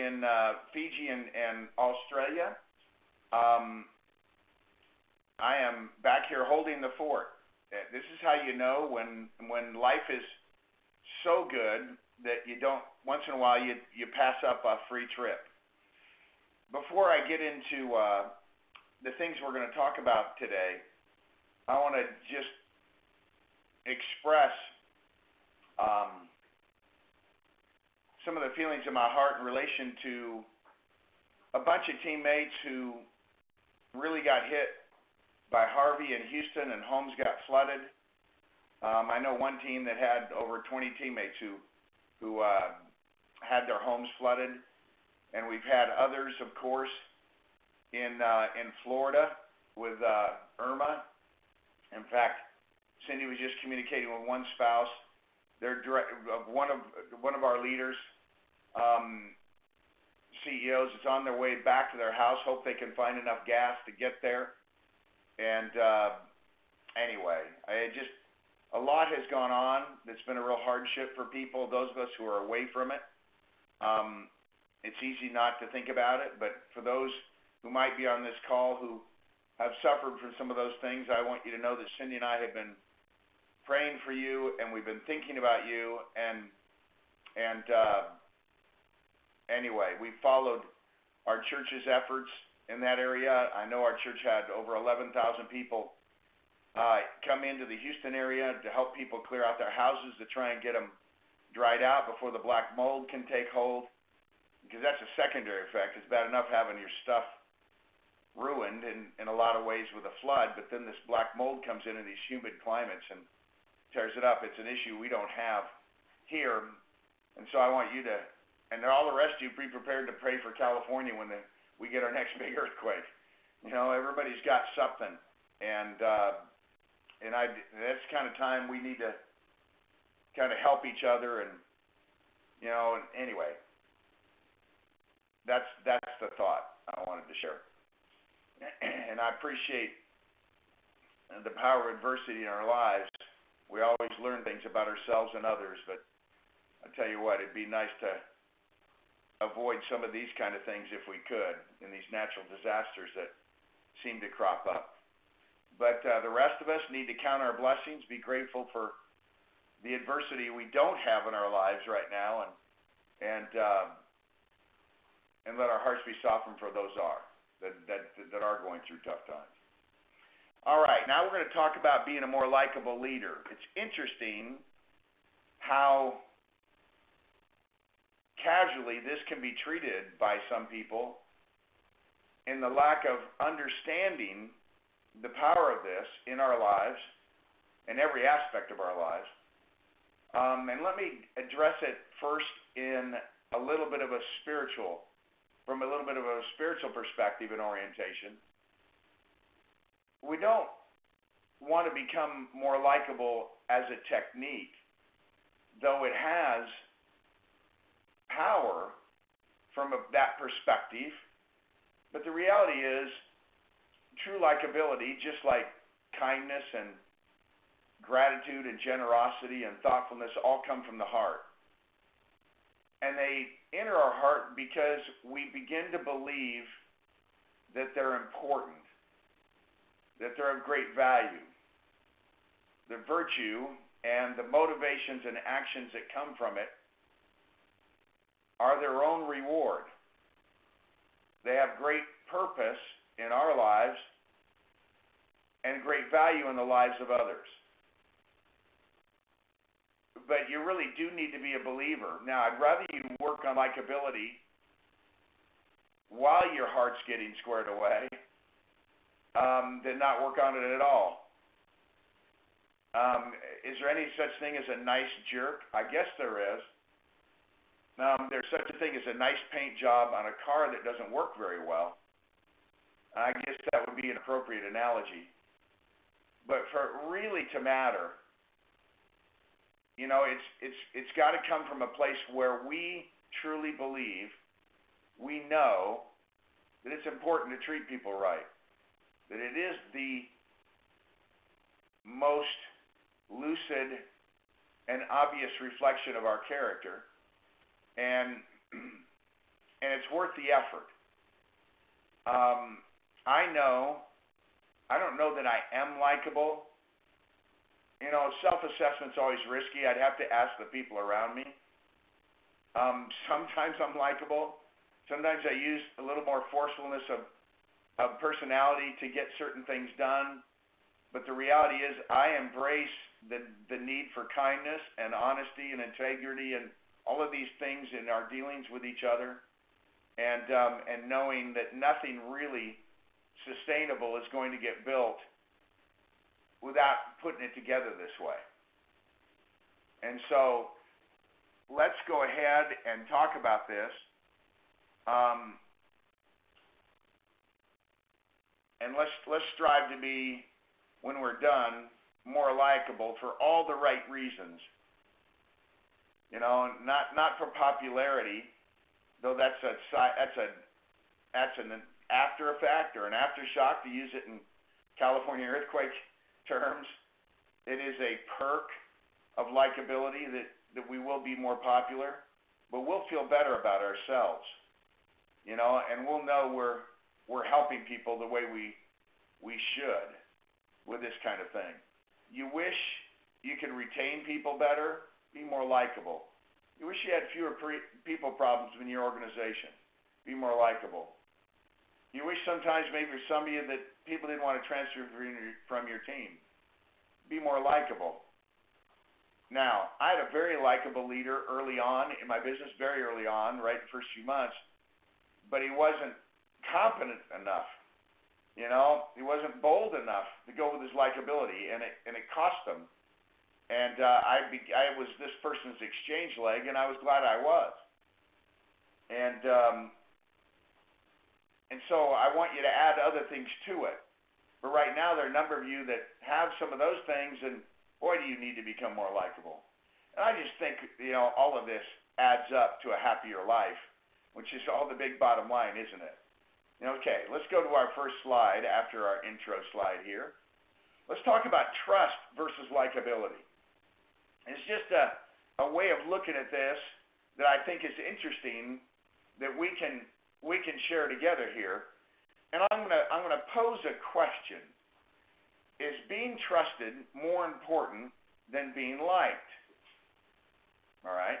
in uh, Fiji and, Australia, um, I am back here holding the fort. Uh, this is how you know when when life is so good that you don't once in a while you you pass up a free trip. Before I get into uh, the things we're going to talk about today, I want to just express um, some of the feelings in my heart in relation to a bunch of teammates who really got hit by Harvey in Houston and homes got flooded. Um, I know one team that had over 20 teammates who who uh, had their homes flooded, and we've had others, of course, in uh, in Florida with uh, Irma. In fact, Cindy was just communicating with one spouse. They're direct, of one of one of our leaders, um, CEOs, is on their way back to their house. Hope they can find enough gas to get there. And uh, anyway, I just a lot has gone on. It's been a real hardship for people. Those of us who are away from it, um, it's easy not to think about it. But for those who might be on this call who have suffered from some of those things, I want you to know that Cindy and I have been praying for you, and we've been thinking about you. And and uh, anyway, we followed our church's efforts in that area. I know our church had over 11,000 people uh, come into the Houston area to help people clear out their houses to try and get them dried out before the black mold can take hold. Because that's a secondary effect. It's bad enough having your stuff ruined in, in a lot of ways with a flood, but then this black mold comes in in these humid climates and tears it up. It's an issue we don't have here. And so I want you to, and all the rest of you, be prepared to pray for California when the we get our next big earthquake. You know, everybody's got something, and uh, and I that's the kind of time we need to kind of help each other, and you know, and anyway, that's that's the thought I wanted to share, and I appreciate the power of adversity in our lives. We always learn things about ourselves and others, but I tell you what, it'd be nice to avoid some of these kind of things if we could in these natural disasters that seem to crop up. But uh, the rest of us need to count our blessings, be grateful for the adversity we don't have in our lives right now, and and uh, and let our hearts be softened for those are that that that are going through tough times. All right, now we're going to talk about being a more likable leader. It's interesting how casually this can be treated by some people in the lack of understanding the power of this in our lives, in every aspect of our lives. Um, and let me address it first in a little bit of a spiritual, from a little bit of a spiritual perspective and orientation. We don't want to become more likable as a technique, though it has power from a, that perspective. But the reality is, true likability, just like kindness and gratitude and generosity and thoughtfulness, all come from the heart. And they enter our heart because we begin to believe that they're important, that they're of great value. The virtue and the motivations and actions that come from it are their own reward. They have great purpose in our lives and great value in the lives of others. But you really do need to be a believer. Now, I'd rather you work on likability while your heart's getting squared away um, than not work on it at all. Um, is there any such thing as a nice jerk? I guess there is. Um, there's such a thing as a nice paint job on a car that doesn't work very well. I guess that would be an appropriate analogy. But for it really to matter, you know, it's it's it's got to come from a place where we truly believe, we know that it's important to treat people right, that it is the most lucid and obvious reflection of our character, and and it's worth the effort. Um, I know, I don't know that I am likable. You know, self-assessment's always risky. I'd have to ask the people around me. Um, sometimes I'm likable. Sometimes I use a little more forcefulness of, of personality to get certain things done. But the reality is, I embrace the, the need for kindness and honesty and integrity and all of these things in our dealings with each other. And, um, and knowing that nothing really sustainable is going to get built without putting it together this way. And so let's go ahead and talk about this. Um, and let's let's strive to be, when we're done, more likable for all the right reasons. You know, not not for popularity, though that's a that's a that's an after effect or an aftershock to use it in California earthquake terms. It is a perk of likability that that we will be more popular, but we'll feel better about ourselves, you know, and we'll know we're we're helping people the way we we should with this kind of thing. You wish you could retain people better, be more likable. You wish you had fewer pre- people problems in your organization, be more likable. You wish sometimes maybe for some of you that people didn't want to transfer from your team, be more likable. Now, I had a very likable leader early on in my business, very early on, right the first few months, but he wasn't competent enough. You know, he wasn't bold enough to go with his likability, and it and it cost him. And uh, I be, I was this person's exchange leg, and I was glad I was. And um, and so I want you to add other things to it. But right now, there are a number of you that have some of those things, and boy, do you need to become more likable. And I just think, you know, all of this adds up to a happier life, which is all the big bottom line, isn't it? Okay, let's go to our first slide after our intro slide here. Let's talk about trust versus likability. It's just a, a way of looking at this that I think is interesting that we can we can share together here. And I'm gonna I'm gonna pose a question is being trusted more important than being liked? All right?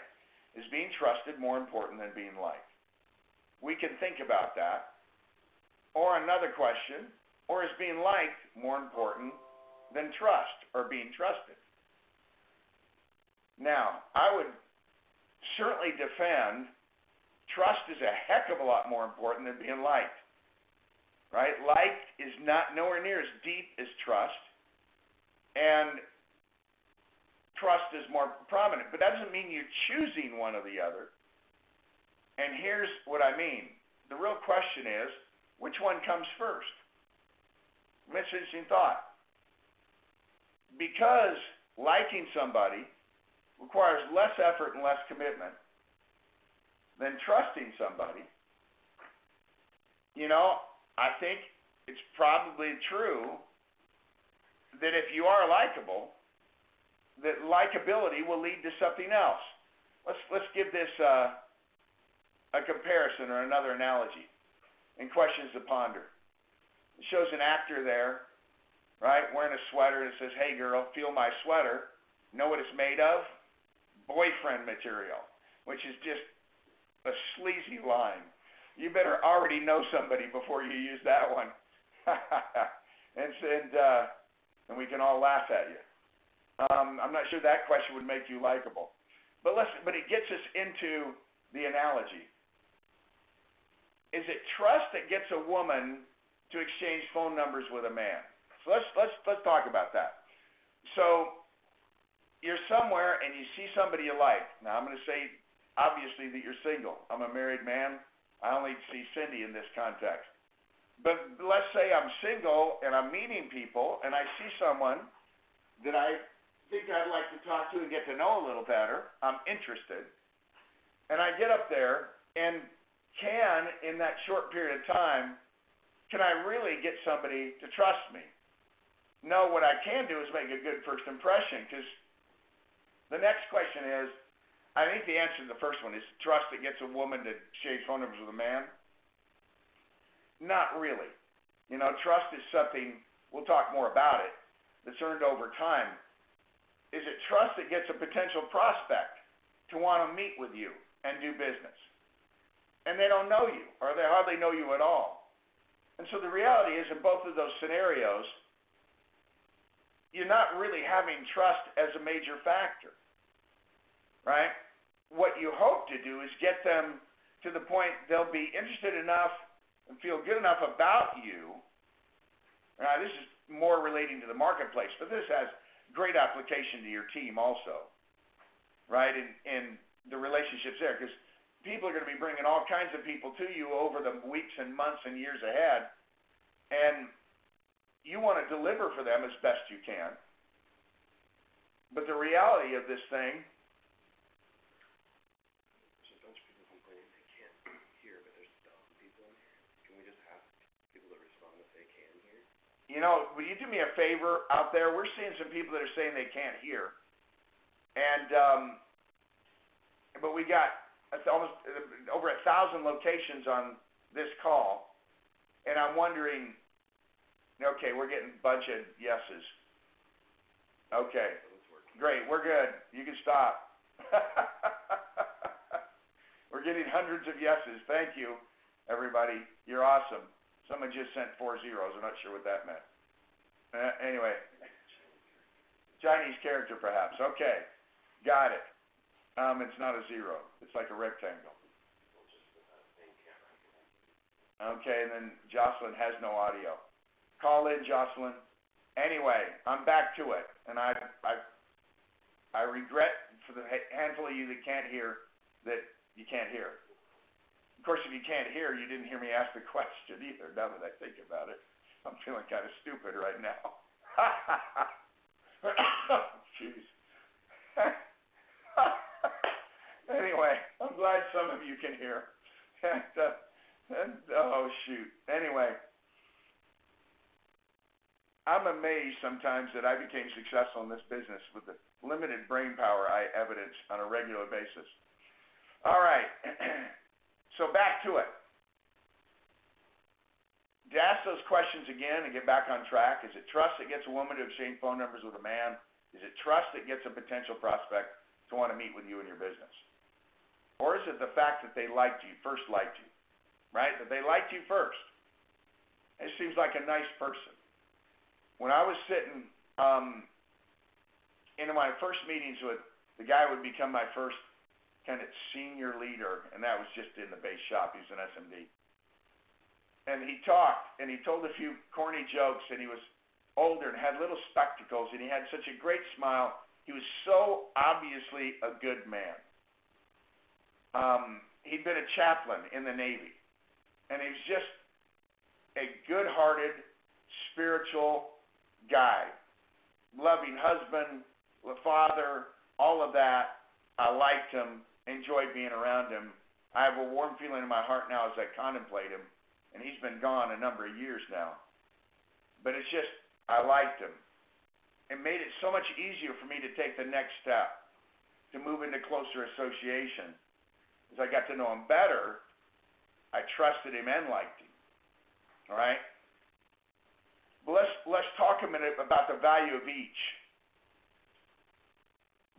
Is being trusted more important than being liked? We can think about that. Or another question, or is being liked more important than trust or being trusted? Now, I would certainly defend trust is a heck of a lot more important than being liked right? Like is not nowhere near as deep as trust, and trust is more prominent. But that doesn't mean you're choosing one or the other. And here's what I mean. The real question is, which one comes first? That's an interesting thought. Because liking somebody requires less effort and less commitment than trusting somebody, you know, I think it's probably true that if you are likable, that likability will lead to something else. Let's let's give this uh, a comparison or another analogy, and questions to ponder. It shows an actor there, right, wearing a sweater and says, "Hey girl, feel my sweater." Know what it's made of? Boyfriend material, which is just a sleazy line you better already know somebody before you use that one. and and uh, and we can all laugh at you. Um, I'm not sure that question would make you likable, but let's. But it gets us into the analogy. Is it trust that gets a woman to exchange phone numbers with a man? So let's let's let's talk about that. So you're somewhere and you see somebody you like. Now I'm going to say obviously that you're single. I'm a married man. I only see Cindy in this context. But let's say I'm single and I'm meeting people and I see someone that I think I'd like to talk to and get to know a little better. I'm interested. And I get up there and can, in that short period of time, can I really get somebody to trust me? No, what I can do is make a good first impression because the next question is I think the answer to the first one is trust that gets a woman to exchange phone numbers with a man. Not really. You know, trust is something, we'll talk more about it, that's earned over time. Is it trust that gets a potential prospect to want to meet with you and do business? And they don't know you, or they hardly know you at all. And so the reality is, in both of those scenarios, you're not really having trust as a major factor, right? What you hope to do is get them to the point they'll be interested enough and feel good enough about you. Now, this is more relating to the marketplace, but this has great application to your team also, right? And, and the relationships there, because people are going to be bringing all kinds of people to you over the weeks and months and years ahead, and you want to deliver for them as best you can. But the reality of this thing You know, will you do me a favor out there? We're seeing some people that are saying they can't hear, and um, but we got almost over a thousand locations on this call, and I'm wondering. Okay, we're getting a bunch of yeses. Okay, great, we're good. You can stop. we're getting hundreds of yeses. Thank you, everybody. You're awesome. Someone just sent four zeros. I'm not sure what that meant. Uh, anyway, Chinese character perhaps. Okay, got it. Um, it's not a zero. It's like a rectangle. Okay, and then Jocelyn has no audio. Call in, Jocelyn. Anyway, I'm back to it, and I I I regret for the handful of you that can't hear that you can't hear. Of course, if you can't hear, you didn't hear me ask the question either. Now that I think about it, I'm feeling kind of stupid right now. Jeez. anyway, I'm glad some of you can hear. And, uh, and oh shoot. Anyway, I'm amazed sometimes that I became successful in this business with the limited brain power I evidence on a regular basis. All right. so back to it. To ask those questions again and get back on track, is it trust that gets a woman to exchange phone numbers with a man? Is it trust that gets a potential prospect to want to meet with you in your business? Or is it the fact that they liked you, first liked you, right? That they liked you first. It seems like a nice person. When I was sitting um, in my first meetings with the guy would become my first kind of senior leader, and that was just in the base shop. He's an SMD. And he talked, and he told a few corny jokes, and he was older and had little spectacles, and he had such a great smile. He was so obviously a good man. Um, he'd been a chaplain in the Navy, and he was just a good-hearted, spiritual guy, loving husband, father, all of that. I liked him, enjoyed being around him. I have a warm feeling in my heart now as I contemplate him, and he's been gone a number of years now. But it's just, I liked him. It made it so much easier for me to take the next step, to move into closer association as I got to know him better, I trusted him and liked him. All right? Let's, let's talk a minute about the value of each.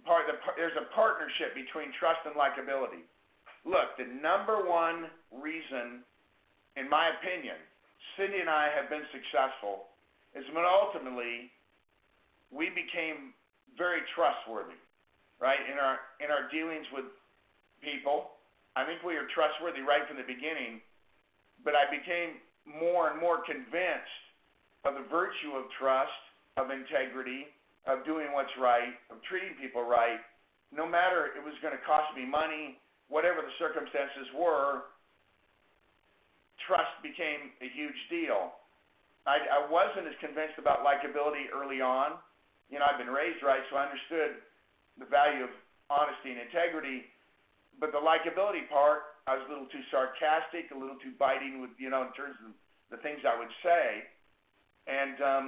Part, the, there's a partnership between trust and likability. Look, the number one reason, in my opinion, Cindy and I have been successful is when ultimately we became very trustworthy, right, in our in our dealings with people, I think we were trustworthy right from the beginning, but I became more and more convinced of the virtue of trust, of integrity, of doing what's right, of treating people right, no matter it was going to cost me money, whatever the circumstances were, trust became a huge deal. I, I wasn't as convinced about likability early on. You know, I've been raised right, so I understood the value of honesty and integrity but the likability part, I was a little too sarcastic, a little too biting with, you know, in terms of the things I would say. And um,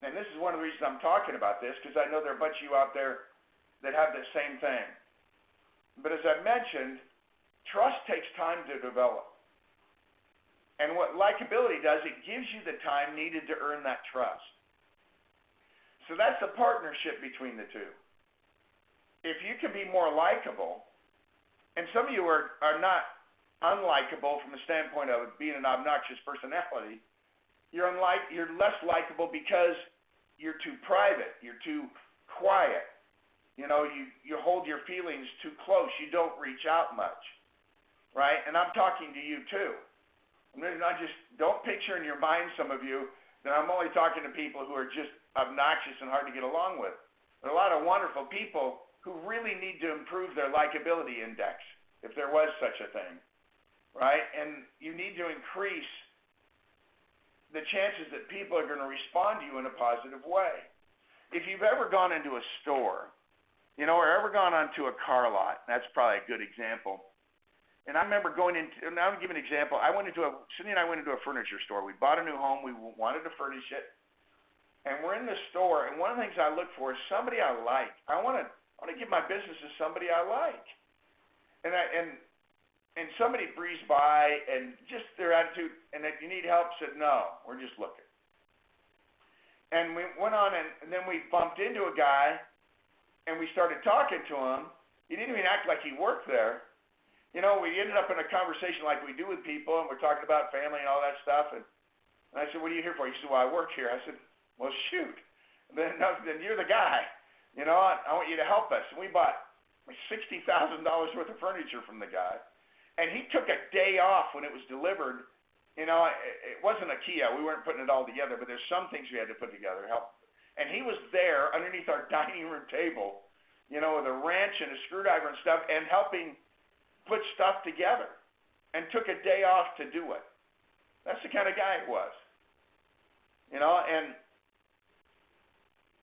and this is one of the reasons I'm talking about this because I know there are a bunch of you out there that have the same thing. But as I mentioned, trust takes time to develop. And what likability does, it gives you the time needed to earn that trust. So that's the partnership between the two. If you can be more likable, and some of you are, are not unlikable from the standpoint of being an obnoxious personality, you're, unlike, you're less likable because you're too private, you're too quiet. You know, you, you hold your feelings too close, you don't reach out much. Right? And I'm talking to you too. I'm not just don't picture in your mind some of you that I'm only talking to people who are just obnoxious and hard to get along with. There are a lot of wonderful people who really need to improve their likability index, if there was such a thing, right? And you need to increase the chances that people are going to respond to you in a positive way. If you've ever gone into a store, you know, or ever gone onto a car lot, that's probably a good example. And I remember going into, and I'll give an example. I went into a, Cindy and I went into a furniture store. We bought a new home. We wanted to furnish it. And we're in the store, and one of the things I look for is somebody I like. I want to, I want to give my business to somebody I like. And I, and and somebody breezed by and just their attitude, and if you need help, said, no, we're just looking. And we went on, and, and then we bumped into a guy, and we started talking to him. He didn't even act like he worked there. You know, we ended up in a conversation like we do with people, and we're talking about family and all that stuff. And, and I said, what are you here for? He said, well, I work here. I said, well, shoot. Then, no, then you're the guy. You know, I, I want you to help us. And we bought $60,000 worth of furniture from the guy and he took a day off when it was delivered. You know, it, it wasn't an IKEA. We weren't putting it all together, but there's some things we had to put together. Help. And he was there underneath our dining room table, you know, with a wrench and a screwdriver and stuff, and helping put stuff together, and took a day off to do it. That's the kind of guy he was. You know, and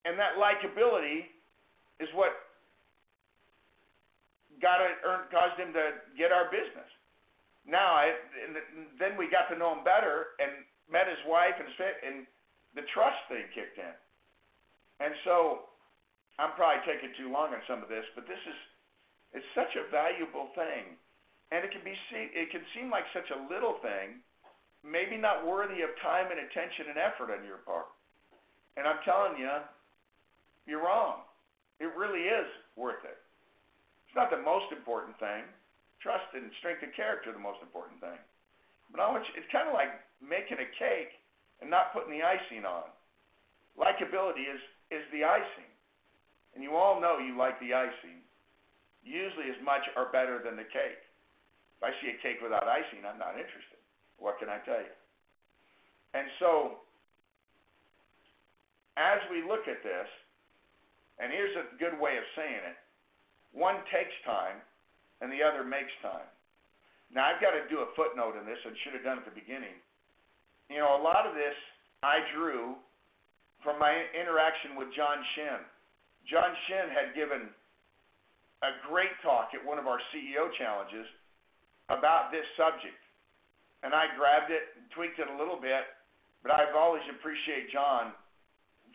and that likability is what got it earned, caused him to get our business. Now, I, and then we got to know him better and met his wife and and the trust thing kicked in. And so, I'm probably taking too long on some of this, but this is it's such a valuable thing, and it can be see, it can seem like such a little thing, maybe not worthy of time and attention and effort on your part. And I'm telling you, you're wrong. It really is worth it. It's not the most important thing. Trust and strength of character are the most important thing. But I want you, it's kind of like making a cake and not putting the icing on. Likability is, is the icing. And you all know you like the icing, usually as much or better than the cake. If I see a cake without icing, I'm not interested. What can I tell you? And so, as we look at this, and here's a good way of saying it one takes time, and the other makes time. Now, I've got to do a footnote in this and should have done at the beginning. You know, a lot of this I drew from my interaction with John Shin. John Shin had given a great talk at one of our CEO challenges about this subject. And I grabbed it and tweaked it a little bit, but I've always appreciated John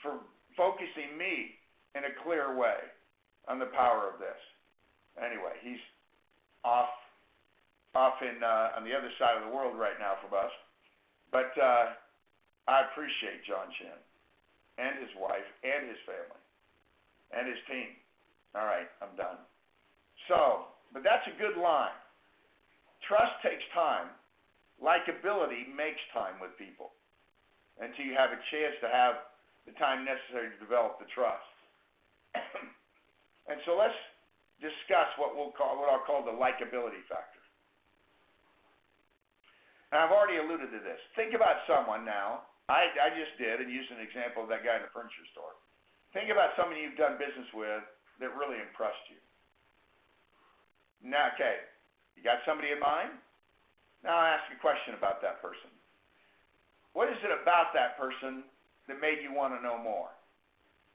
for focusing me in a clear way on the power of this anyway, he's off off in uh, on the other side of the world right now from us. But uh, I appreciate John Shin and his wife and his family and his team. All right, I'm done. So, but that's a good line. Trust takes time. Likability makes time with people until you have a chance to have the time necessary to develop the trust. and so let's discuss what we'll call what I'll call the likability factor. And I've already alluded to this. Think about someone now. I, I just did and used an example of that guy in the furniture store. Think about someone you've done business with that really impressed you. Now, okay, you got somebody in mind? Now I'll ask a question about that person. What is it about that person that made you want to know more?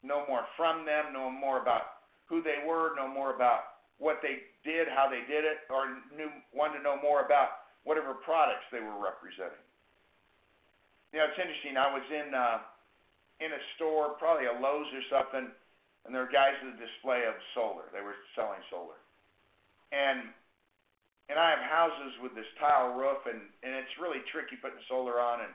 Know more from them, know more about who they were, know more about what they did, how they did it, or knew wanted to know more about whatever products they were representing. You know, it's interesting. I was in uh, in a store, probably a Lowe's or something, and there were guys with a display of solar. They were selling solar, and and I have houses with this tile roof, and and it's really tricky putting solar on. And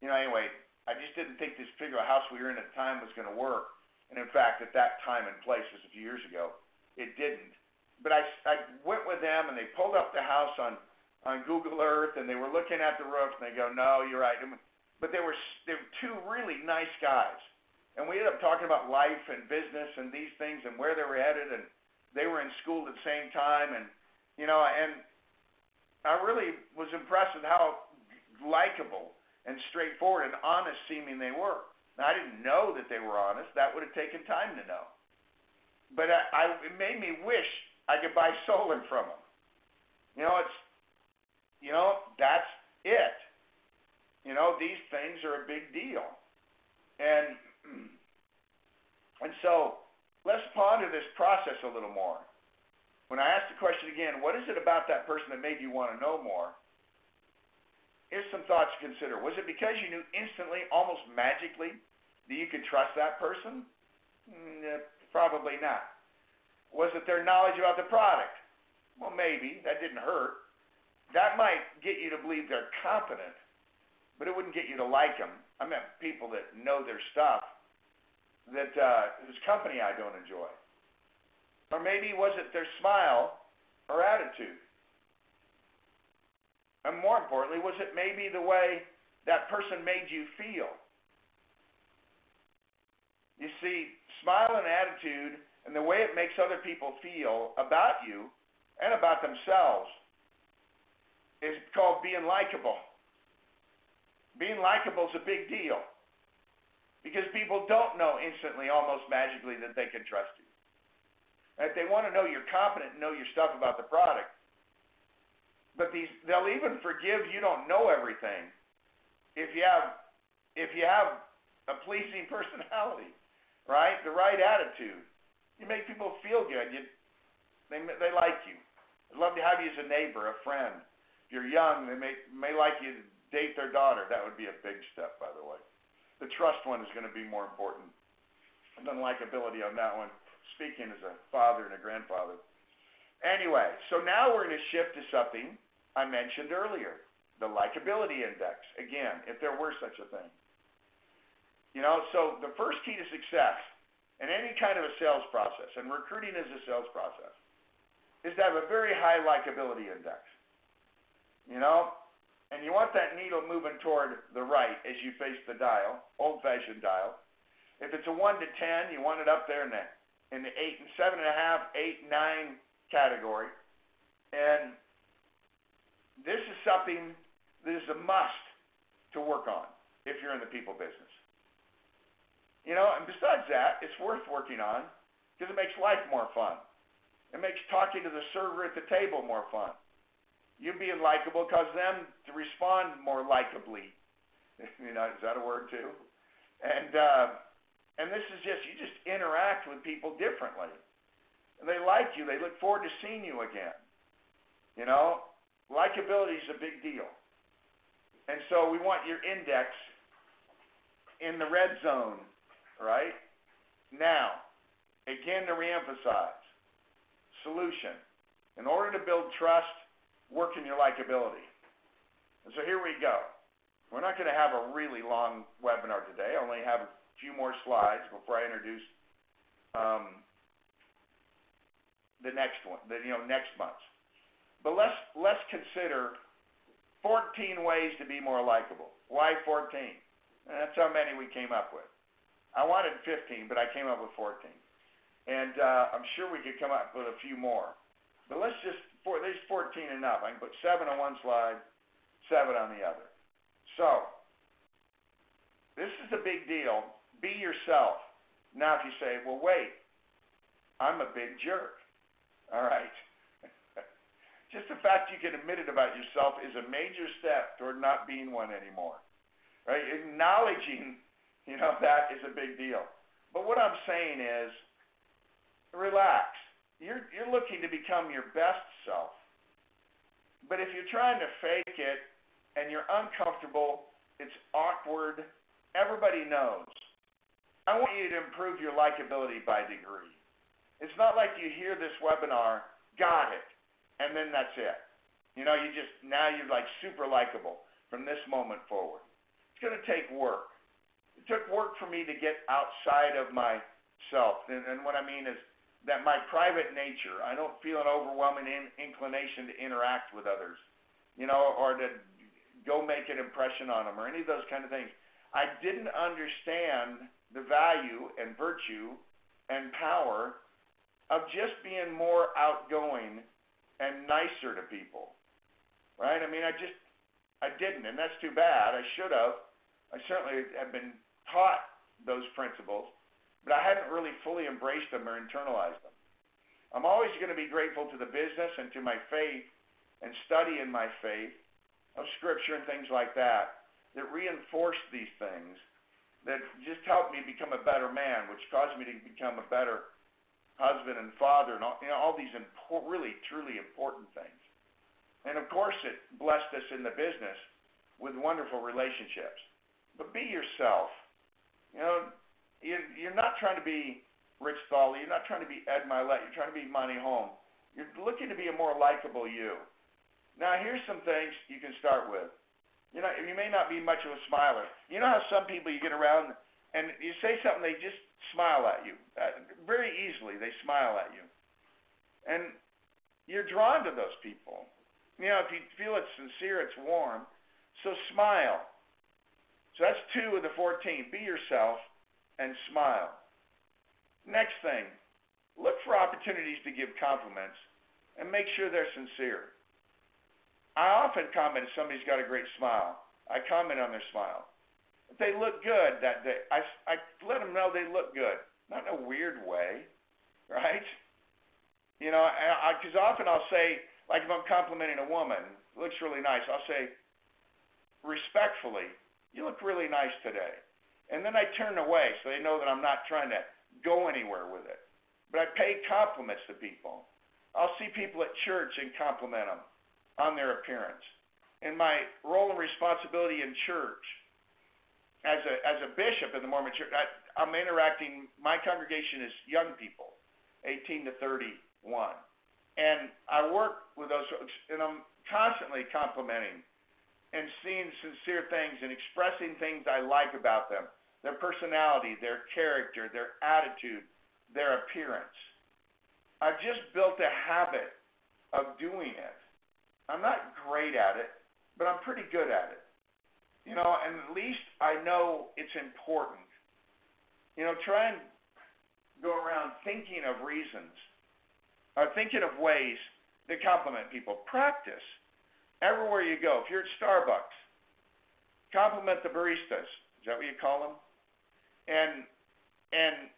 you know, anyway, I just didn't think this particular house we were in at the time was going to work. And in fact, at that time and place, was a few years ago, it didn't. But I, I went with them, and they pulled up the house on on Google Earth, and they were looking at the roof, and they go, "No, you're right." But they were they were two really nice guys, and we ended up talking about life and business and these things and where they were headed, and they were in school at the same time, and you know, and I really was impressed with how likable and straightforward and honest seeming they were. Now, I didn't know that they were honest. That would have taken time to know. But I, I, it made me wish I could buy solar from them. You know, it's, you know, that's it. You know, these things are a big deal. And, and so let's ponder this process a little more. When I ask the question again, what is it about that person that made you want to know more? Here's some thoughts to consider. Was it because you knew instantly, almost magically, that you could trust that person? Mm, probably not. Was it their knowledge about the product? Well, maybe. That didn't hurt. That might get you to believe they're competent, but it wouldn't get you to like them. I meant people that know their stuff, that uh, whose company I don't enjoy. Or maybe was it their smile or attitude? And more importantly, was it maybe the way that person made you feel? You see, smile and attitude and the way it makes other people feel about you and about themselves is called being likable. Being likable is a big deal because people don't know instantly, almost magically, that they can trust you. And if they want to know you're competent and know your stuff about the product, but these they'll even forgive you don't know everything if you have if you have a pleasing personality, right? The right attitude. You make people feel good. You they they like you. I'd love to have you as a neighbor, a friend. If you're young, they may may like you to date their daughter. That would be a big step, by the way. The trust one is going to be more important than likability on that one. Speaking as a father and a grandfather. Anyway, so now we're going to shift to something I mentioned earlier, the likability index. Again, if there were such a thing. You know, so the first key to success in any kind of a sales process, and recruiting is a sales process, is to have a very high likability index. You know, and you want that needle moving toward the right as you face the dial, old fashioned dial. If it's a 1 to 10, you want it up there in the, in the 8 and 7.5, 8, 9 category. And this is something that is a must to work on if you're in the people business. You know, and besides that, it's worth working on because it makes life more fun. It makes talking to the server at the table more fun. You being likable causes them to respond more likably. you know, is that a word too? And uh, and this is just you just interact with people differently, and they like you. They look forward to seeing you again. You know, Likability is a big deal. And so we want your index in the red zone, right? Now, again to reemphasize, solution. In order to build trust, work in your likability. And so here we go. We're not going to have a really long webinar today. I only have a few more slides before I introduce um, the next one, the you know next month. But let's let's consider 14 ways to be more likable. Why 14? that's how many we came up with. I wanted 15, but I came up with 14. And uh, I'm sure we could come up with a few more. But let's just, for these 14 enough. I can put seven on one slide, seven on the other. So, this is a big deal. Be yourself. Now, if you say, well, wait, I'm a big jerk. All right. Just the fact you can admit it about yourself is a major step toward not being one anymore. Right? Acknowledging, you know, that is a big deal. But what I'm saying is, relax. you're you're looking to become your best self. But if you're trying to fake it and you're uncomfortable, it's awkward, everybody knows. I want you to improve your likability by degree. It's not like you hear this webinar, got it, and then that's it. You know, you just now you're like super likable from this moment forward. It's going to take work. It took work for me to get outside of myself, and, and what I mean is that my private nature, I don't feel an overwhelming in, inclination to interact with others, you know, or to go make an impression on them or any of those kind of things. I didn't understand the value and virtue and power of just being more outgoing and nicer to people. Right? I mean, I just, I didn't, and that's too bad. I should have. I certainly have been taught those principles, but I hadn't really fully embraced them or internalized them. I'm always going to be grateful to the business and to my faith and study in my faith of Scripture and things like that that reinforce these things that just helped me become a better man, which caused me to become a better husband and father, and all, you know, all these important, really, truly important things. And of course, it blessed us in the business with wonderful relationships. But be yourself. You know, you're, you're not trying to be Rich Thawley. You're not trying to be Ed Mylett. You're trying to be Monte Holm. You're looking to be a more likable you. Now, here's some things you can start with. You know, you may not be much of a smiler. You know how some people you get around and you say something, they just smile at you. Uh, very easily, they smile at you. And you're drawn to those people. You know, if you feel it's sincere, it's warm. So smile. So that's two of the 14. Be yourself and smile. Next thing, look for opportunities to give compliments and make sure they're sincere. I often comment if somebody's got a great smile. I comment on their smile. They look good that day, I, I let them know they look good. Not in a weird way, right? You know, because often I'll say, like if I'm complimenting a woman, looks really nice, I'll say, respectfully, you look really nice today. And then I turn away so they know that I'm not trying to go anywhere with it. But I pay compliments to people. I'll see people at church and compliment them on their appearance. In my role and responsibility in church, as a, as a bishop in the Mormon church, I, I'm interacting, my congregation is young people, 18 to 31. And I work with those folks, and I'm constantly complimenting and seeing sincere things and expressing things I like about them their personality, their character, their attitude, their appearance. I've just built a habit of doing it. I'm not great at it, but I'm pretty good at it. You know, and at least I know it's important. You know, try and go around thinking of reasons or thinking of ways to compliment people. Practice everywhere you go. If you're at Starbucks, compliment the baristas. Is that what you call them? and and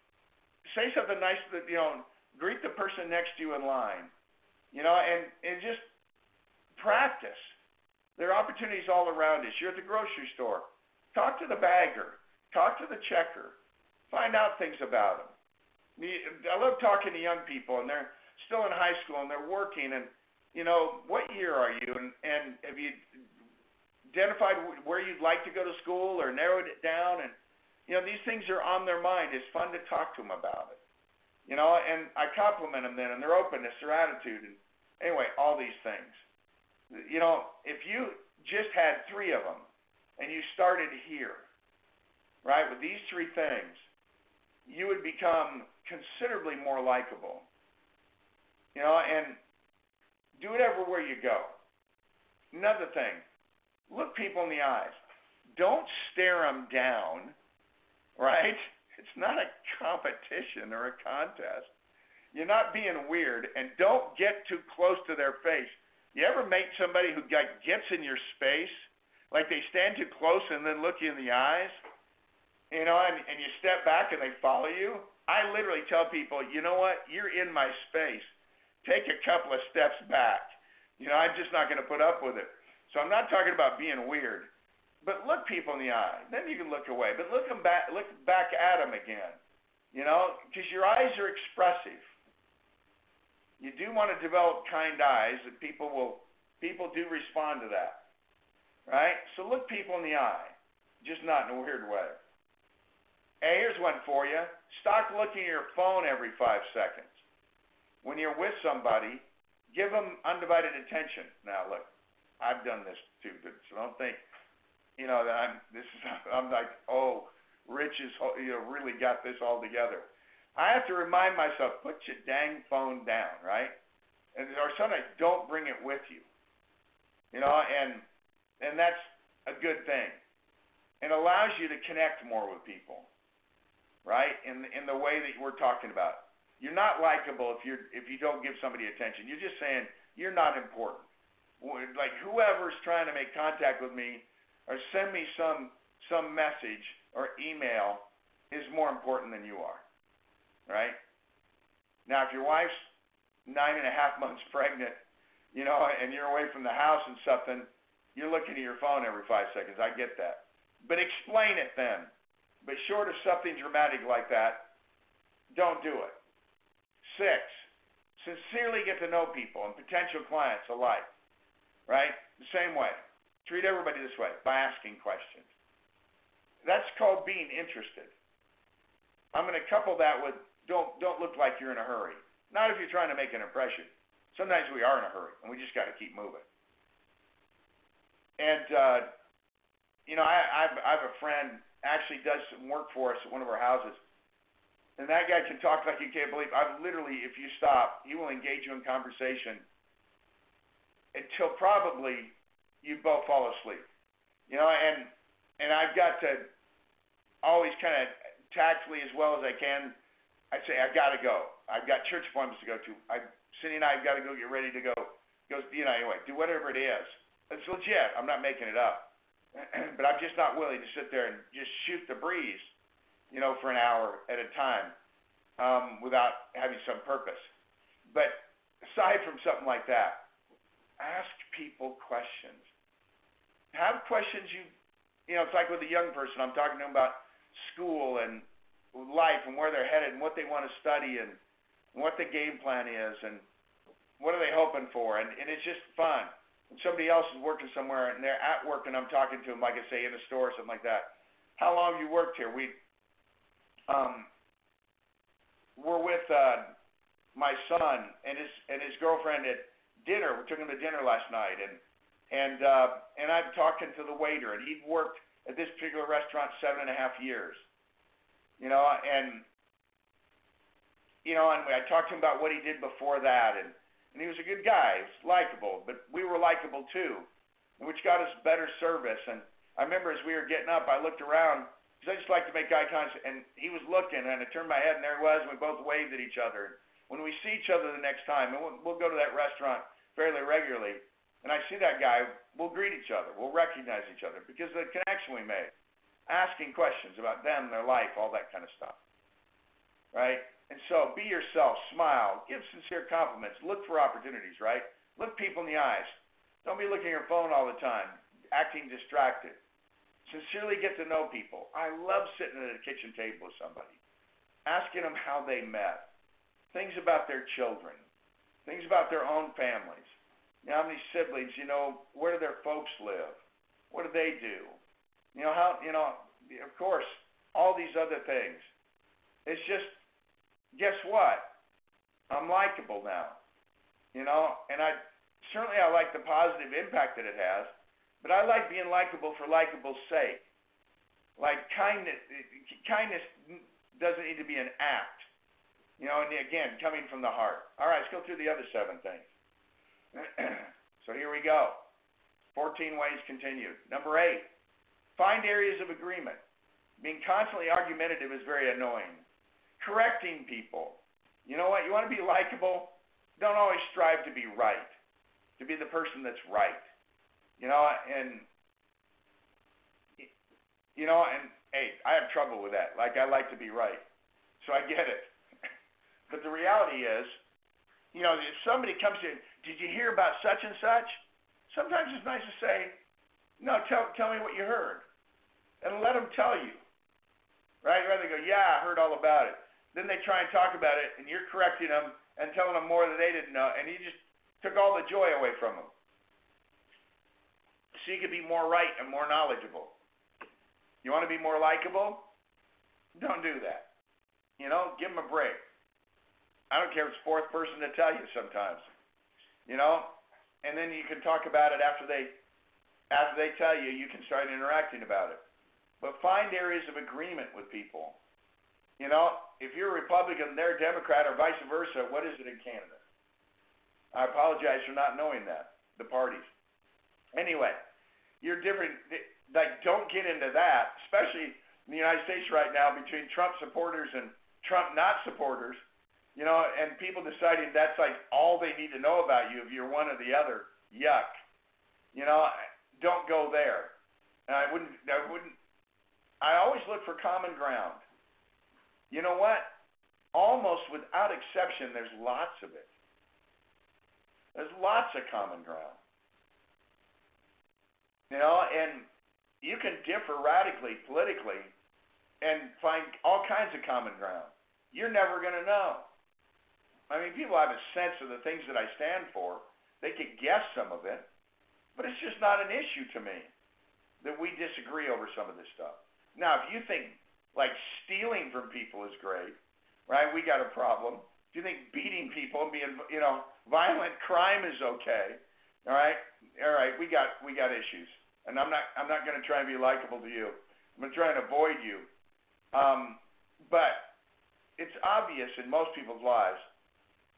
say something nice that you know greet the person next to you in line you know and and just practice there are opportunities all around us. You're at the grocery store. Talk to the bagger. Talk to the checker. Find out things about them i love talking to young people and they're still in high school and they're working and you know what year are you? And and have you identified where you'd like to go to school or narrowed it down? And you know, these things are on their mind. It's fun to talk to them about it. You know, and I compliment them then on their openness, their attitude, and anyway, all these things. You know, if you just had three of them and you started here, right, with these three things, you would become considerably more likable. You know, and do it everywhere you go. Another thing, look people in the eyes. Don't stare them down right? It's not a competition or a contest. You're not being weird, and don't get too close to their face. You ever meet somebody who gets in your space, like they stand too close and then look you in the eyes, you know, and, and you step back and they follow you? I literally tell people, you know what? You're in my space. Take a couple of steps back. You know, I'm just not going to put up with it. So I'm not talking about being weird. But look people in the eye. Then you can look away. But look them back. Look back at them again. You know, because your eyes are expressive. You do want to develop kind eyes that people will people do respond to that. Right? So look people in the eye, just not in a weird way. Hey, here's one for you. Stop looking at your phone every five seconds. When you're with somebody, give them undivided attention. Now, look, I've done this too, so don't think, you know, that I'm this is I'm like, oh, Rich is you know really got this all together. I have to remind myself, put your dang phone down, right? And or sometimes don't bring it with you. You know, and and that's a good thing. It allows you to connect more with people, right? In in the way that we're talking about. You're not likable if you if you don't give somebody attention. You're just saying you're not important. Like whoever's trying to make contact with me or send me some some message or email is more important than you are, right? Now, if your wife's nine and a half months pregnant, you know, and you're away from the house and something, you're looking at your phone every five seconds. I get that. But explain it then. But short of something dramatic like that, don't do it. Six, sincerely get to know people and potential clients alike, right? The same way. Treat everybody this way by asking questions. That's called being interested. I'm going to couple that with don't don't look like you're in a hurry. Not if you're trying to make an impression. Sometimes we are in a hurry, and we just got to keep moving. And uh, you know, I, I've, I have a friend actually does some work for us at one of our houses, and that guy can talk like you can't believe. I've literally, if you stop, he will engage you in conversation until probably you both fall asleep. You know, and and I've got to always kind of tactfully as well as I can. I say I got to go. I've got church appointments to go to. I Cindy and I have got to go get ready to go. Goes, you know, anyway, do whatever it is. It's legit. I'm not making it up. but I'm just not willing to sit there and just shoot the breeze, you know, for an hour at a time um, without having some purpose. But aside from something like that, ask people questions. Have questions you, you know, it's like with a young person. I'm talking to them about school and life and where they're headed and what they want to study and, what the game plan is and what are they hoping for. And, and it's just fun. And somebody else is working somewhere and they're at work and I'm talking to them, like I say, in a store or something like that. How long have you worked here? We, um, we're with uh, my son and his and his girlfriend at dinner. We took him to dinner last night, and and uh, and I'm talking to the waiter, and he'd worked at this particular restaurant seven and a half years. You know, and you know, and I talked to him about what he did before that, and and he was a good guy. He was likable, but we were likable too, which got us better service. And I remember as we were getting up, I looked around because I just like to make eye contact, and he was looking, and I turned my head, and there he was, and we both waved at each other. When we see each other the next time, and we'll, we'll go to that restaurant fairly regularly, and I see that guy, we'll greet each other. We'll recognize each other because of the connection we made. Asking questions about them, their life, all that kind of stuff. Right? And so be yourself, smile, give sincere compliments, look for opportunities, right? Look people in the eyes. Don't be looking at your phone all the time, acting distracted. Sincerely get to know people. I love sitting at a kitchen table with somebody, asking them how they met, things about their children, things about their own families you how many siblings, you know, where do their folks live? What do they do? You know, how, you know, of course, all these other things. It's just, guess what? I'm likable now. You know, and I certainly I like the positive impact that it has, but I like being likable for likable's sake. Like kindness, kindness doesn't need to be an act. You know, and again, coming from the heart. All right, let's go through the other seven things. so here we go. 14 ways continued. Number eight, find areas of agreement. Being constantly argumentative is very annoying. Correcting people. You know what? You want to be likable? Don't always strive to be right, to be the person that's right. You know, and you know, and hey, I have trouble with that. Like I like to be right, so I get it. but the reality is, you know, if somebody comes in, did you hear about such and such? Sometimes it's nice to say, no, tell, tell me what you heard. And let them tell you. Right? Rather than go, yeah, I heard all about it. Then they try and talk about it, and you're correcting them, and telling them more that they didn't know, and you just took all the joy away from them. So you could be more right and more knowledgeable. You want to be more likable? Don't do that. You know, give them a break. I don't care if it's fourth person to tell you sometimes. You know, and then you can talk about it after they after they tell you, you can start interacting about it. But find areas of agreement with people. You know, if you're a Republican, they're a Democrat, or vice versa. What is it in Canada? I apologize for not knowing that. The parties. Anyway, you're different. Like, don't get into that, especially in the United States right now between Trump supporters and Trump not supporters. You know, and people deciding that's like all they need to know about you if you're one or the other. Yuck. You know, don't go there. And I wouldn't. I wouldn't. I always look for common ground. You know what? Almost without exception, there's lots of it. There's lots of common ground. You know, and you can differ radically politically and find all kinds of common ground. You're never going to know. I mean, people have a sense of the things that I stand for. They could guess some of it, but it's just not an issue to me that we disagree over some of this stuff. Now, if you think like stealing from people is great, right? We got a problem. If you think beating people and being, you know, violent crime is okay, all right, all right, we got we got issues, and I'm not I'm not going to try and be likable to you. I'm going to try and avoid you. Um, but it's obvious in most people's lives.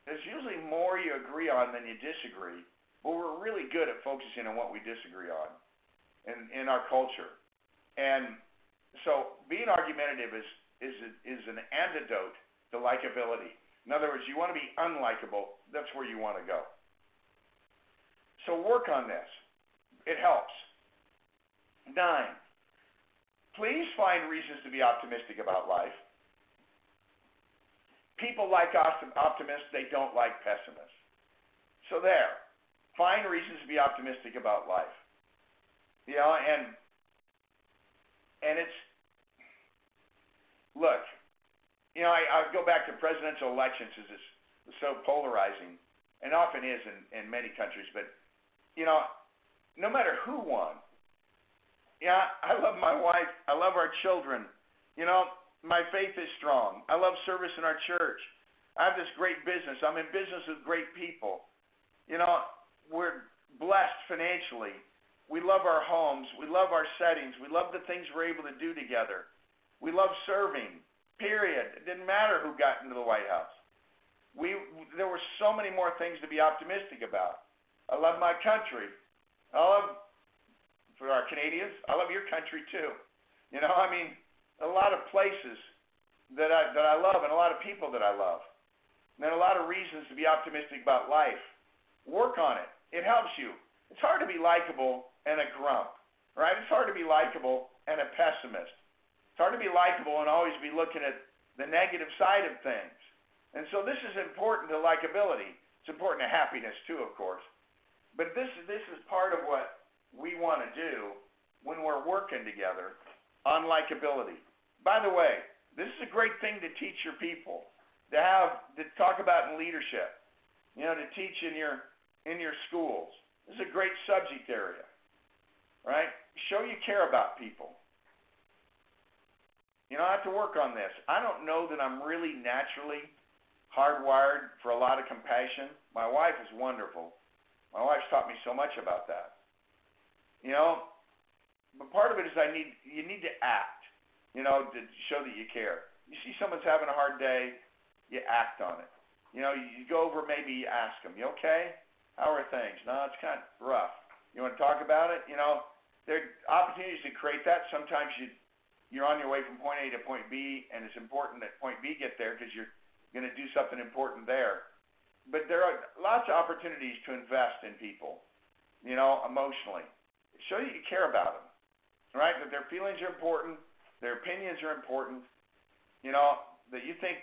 There's usually more you agree on than you disagree, but we're really good at focusing on what we disagree on in, in our culture. And so being argumentative is, is, is an antidote to likability. In other words, you want to be unlikable, that's where you want to go. So work on this. It helps. Nine, please find reasons to be optimistic about life. People like optimists, they don't like pessimists. So there, find reasons to be optimistic about life. Know, and and it's look, you know, I, I go back to presidential elections as it's so polarizing, and often is in, in many countries. But you know, no matter who won, yeah, I love my wife. I love our children. You know, my faith is strong. I love service in our church. I have this great business. I'm in business with great people. You know, we're blessed financially. We love our homes. We love our settings. We love the things we're able to do together. We love serving. Period. It didn't matter who got into the White House. We there were so many more things to be optimistic about. I love my country. I love for our Canadians. I love your country too. You know, I mean, a lot of places that I that I love and a lot of people that I love. And a lot of reasons to be optimistic about life. Work on it. It helps you. It's hard to be likable and a grump, right? It's hard to be likable and a pessimist. It's hard to be likable and always be looking at the negative side of things. And so this is important to likability. It's important to happiness too, of course. But this this is part of what we want to do when we're working together on likability. By the way, this is a great thing to teach your people to have to talk about in leadership. You know, to teach in your in your schools. This is a great subject area. Right? Show you care about people. You know, I have to work on this. I don't know that I'm really naturally hardwired for a lot of compassion. My wife is wonderful. My wife's taught me so much about that. You know, but part of it is I need you need to act. You know, to show that you care. You see someone's having a hard day, you act on it. You know, you go over maybe you ask them, "You okay? How are things?" No, it's kind of rough. You want to talk about it? You know, there are opportunities to create that. Sometimes you you're on your way from point A to point B, and it's important that point B get there because you're going to do something important there. But there are lots of opportunities to invest in people, you know, emotionally. Show that you care about them, right? That their feelings are important, their opinions are important, you know, that you think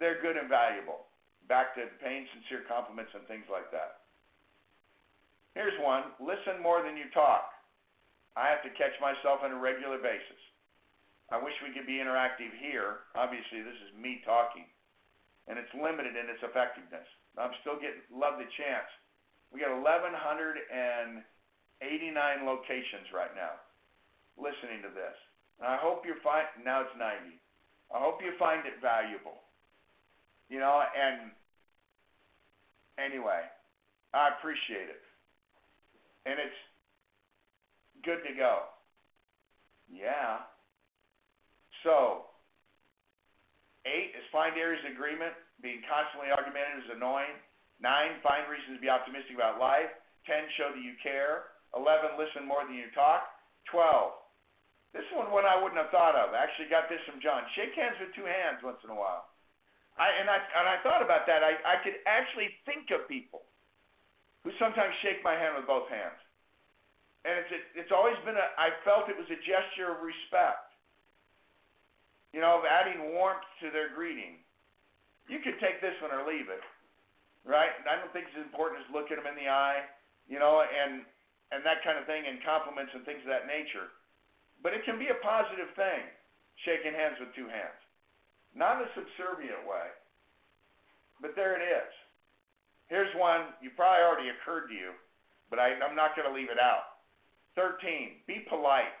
they're good and valuable. Back to paying sincere compliments and things like that. Here's one listen more than you talk. I have to catch myself on a regular basis. I wish we could be interactive here. Obviously, this is me talking. and it's limited in its effectiveness. I'm still getting love the chance. We got 1,189 locations right now listening to this. And I hope you find now it's 90. I hope you find it valuable. You know, and anyway, I appreciate it. And it's good to go. Yeah. So, eight is find areas of agreement. Being constantly argumentative is annoying. Nine, find reasons to be optimistic about life. Ten, show that you care. Eleven, listen more than you talk. Twelve, this one one I wouldn't have thought of. I actually got this from John. Shake hands with two hands once in a while. I and I and I thought about that. I, I could actually think of people who sometimes shake my hand with both hands. And it's it's always been a I felt it was a gesture of respect. You know, of adding warmth to their greeting. You could take this one or leave it. Right? I don't think it's as important as looking them in the eye, you know, and and that kind of thing and compliments and things of that nature. But it can be a positive thing, shaking hands with two hands. Not in a subservient way. But there it is. Here's one you probably already occurred to you, but I, I'm not going to leave it out. 13. Be polite.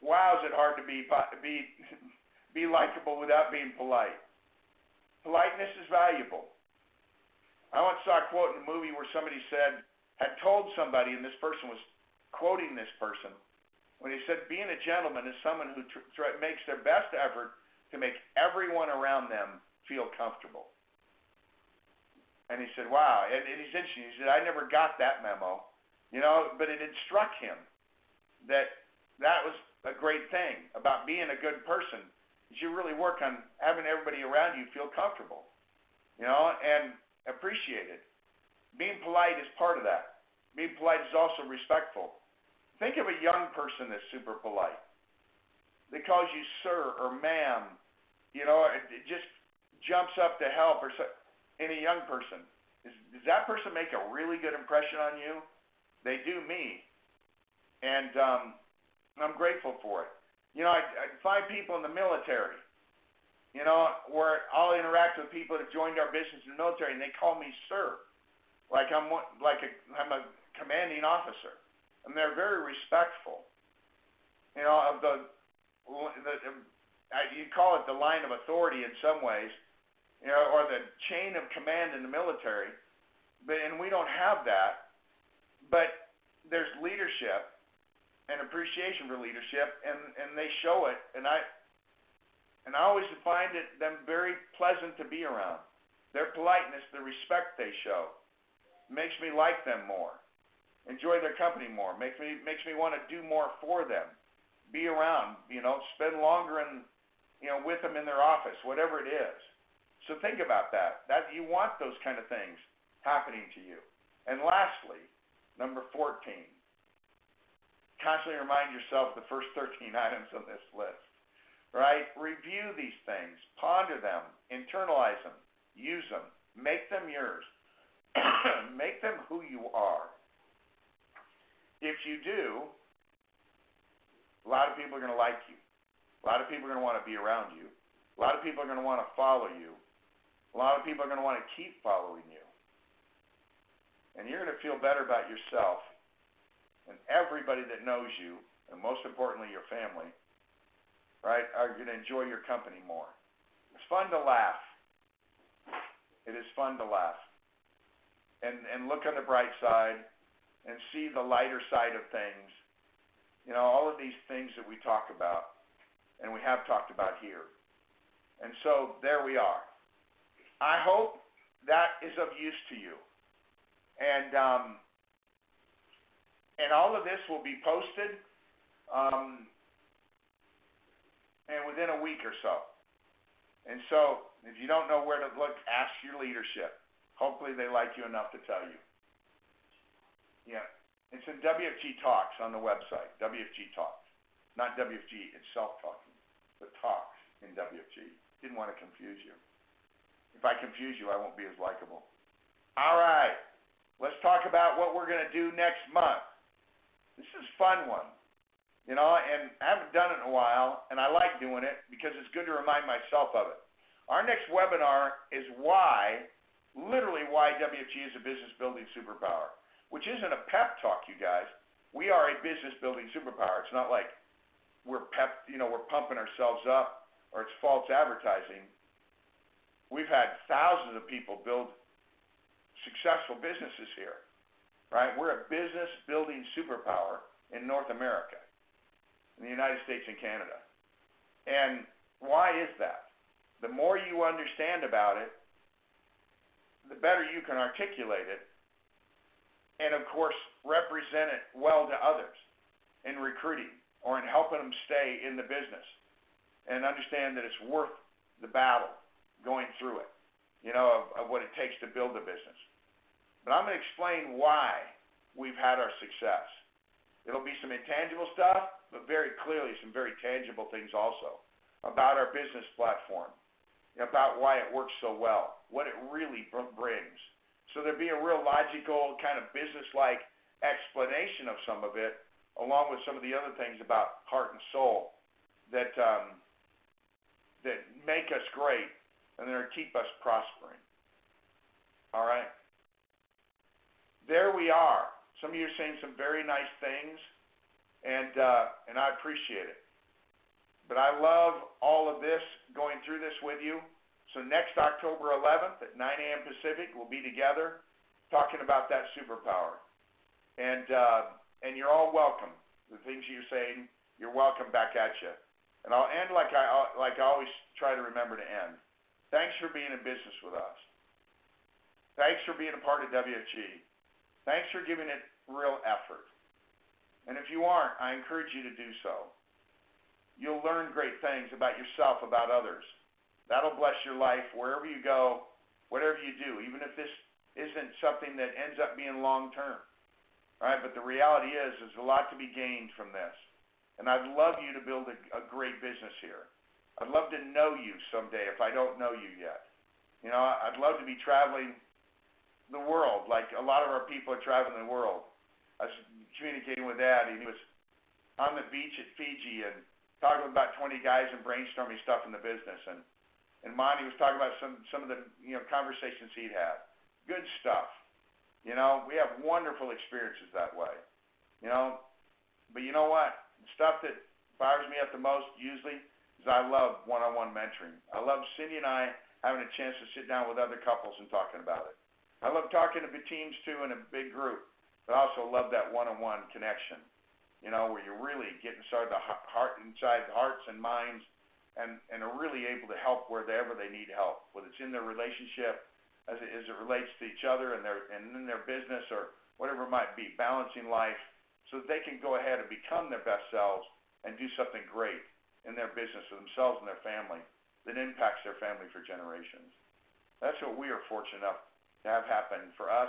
Wow, is it hard to be be be likable without being polite? Politeness is valuable. I once saw a quote in a movie where somebody said had told somebody, and this person was quoting this person, when he said being a gentleman is someone who tr- tr- makes their best effort to make everyone around them feel comfortable. And he said, wow. And, and he's interesting. He said, I never got that memo, you know, but it had struck him that that was a great thing about being a good person is you really work on having everybody around you feel comfortable, you know, and appreciated. Being polite is part of that. Being polite is also respectful. Think of a young person that's super polite. They calls you sir or ma'am, you know, it, it just jumps up to help or so. In a young person, is, does that person make a really good impression on you? They do me, and um, I'm grateful for it. You know, I, I find people in the military, you know, where I'll interact with people that joined our business in the military, and they call me sir, like I'm like a, I'm a commanding officer and they're very respectful. You know, of the, the you call it the line of authority in some ways, you know, or the chain of command in the military. But and we don't have that. But there's leadership and appreciation for leadership, and and they show it. And I and I always find it them very pleasant to be around. Their politeness, the respect they show, makes me like them more enjoy their company more. Makes me makes me want to do more for them. Be around, you know, spend longer in, you know, with them in their office, whatever it is. So think about that. That you want those kind of things happening to you. And lastly, number 14, constantly remind yourself the first 13 items on this list. Right? Review these things, ponder them, internalize them, use them, make them yours, make them who you are. If you do, a lot of people are going to like you. A lot of people are going to want to be around you. A lot of people are going to want to follow you. A lot of people are going to want to keep following you. And you're going to feel better about yourself and everybody that knows you, and most importantly, your family, right, are going to enjoy your company more. It's fun to laugh. It is fun to laugh. And, and look on the bright side and see the lighter side of things. You know, all of these things that we talk about and we have talked about here. And so there we are. I hope that is of use to you. And um, and all of this will be posted um, and within a week or so. And so if you don't know where to look, ask your leadership. Hopefully they like you enough to tell you. Yeah. It's in WFG Talks on the website. WFG Talks. Not WFG itself talking, but talks in WFG. Didn't want to confuse you. If I confuse you, I won't be as likable. All right. Let's talk about what we're going to do next month. This is a fun one. You know, and I haven't done it in a while, and I like doing it because it's good to remind myself of it. Our next webinar is why, literally why WFG is a business building superpower, which isn't a pep talk, you guys. We are a business building superpower. It's not like we're pep, you know, we're pumping ourselves up or it's false advertising. We've had thousands of people build successful businesses here, right? We're a business building superpower in North America, in the United States and Canada. And why is that? The more you understand about it, the better you can articulate it, and of course, represent it well to others in recruiting or in helping them stay in the business and understand that it's worth the battle going through it, you know, of, of what it takes to build a business. But I'm going to explain why we've had our success. It'll be some intangible stuff, but very clearly some very tangible things also about our business platform, about why it works so well, what it really brings. So there'd be a real logical, kind of business-like explanation of some of it, along with some of the other things about heart and soul that um, that make us great and that keep us prospering. All right. There we are. Some of you are saying some very nice things, and uh, and I appreciate it. But I love all of this going through this with you. So next October 11th at 9 a.m. Pacific, we'll be together talking about that superpower. And uh, and you're all welcome. The things you're saying, you're welcome back at you. And I'll end like I like I always try to remember to end. Thanks for being in business with us. Thanks for being a part of WFG. Thanks for giving it real effort. And if you aren't, I encourage you to do so. You'll learn great things about yourself, about others. That'll bless your life wherever you go, whatever you do, even if this isn't something that ends up being long term. All right, but the reality is, there's a lot to be gained from this. And I'd love you to build a, a great business here. I'd love to know you someday if I don't know you yet. You know, I'd love to be traveling the world like a lot of our people are traveling the world. I was communicating with Ed, and he was on the beach at Fiji and talking with about 20 guys and brainstorming stuff in the business. And and Monte was talking about some some of the you know conversations he'd had. Good stuff. You know, we have wonderful experiences that way. You know, but you know what? The stuff that fires me up the most usually is I love one-on-one mentoring. I love Cindy and I having a chance to sit down with other couples and talking about it. I love talking to the teams too in a big group, but I also love that one-on-one connection. You know, where you're really getting inside the heart, inside the hearts and minds and, and are really able to help wherever they need help, whether it's in their relationship as it, as it relates to each other and, their, and in their business or whatever it might be, balancing life so that they can go ahead and become their best selves and do something great in their business for themselves and their family that impacts their family for generations. That's what we are fortunate enough to have happen for us,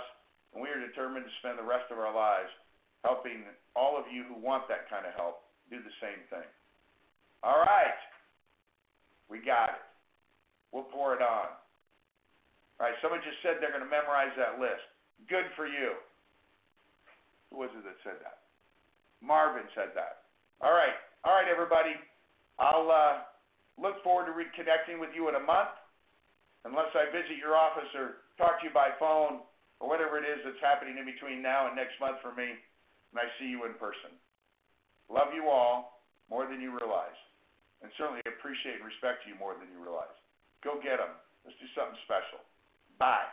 and we are determined to spend the rest of our lives helping all of you who want that kind of help do the same thing. All right. We got it. We'll pour it on. Right, someone just said they're going to memorize that list. Good for you. Who was it that said that? Marvin said that. All right, all right, everybody. I'll uh, look forward to reconnecting with you in a month, unless I visit your office or talk to you by phone or whatever it is that's happening in between now and next month for me, and I see you in person. Love you all more than you realize and certainly appreciate and respect you more than you realize. Go get them. Let's do something special. Bye.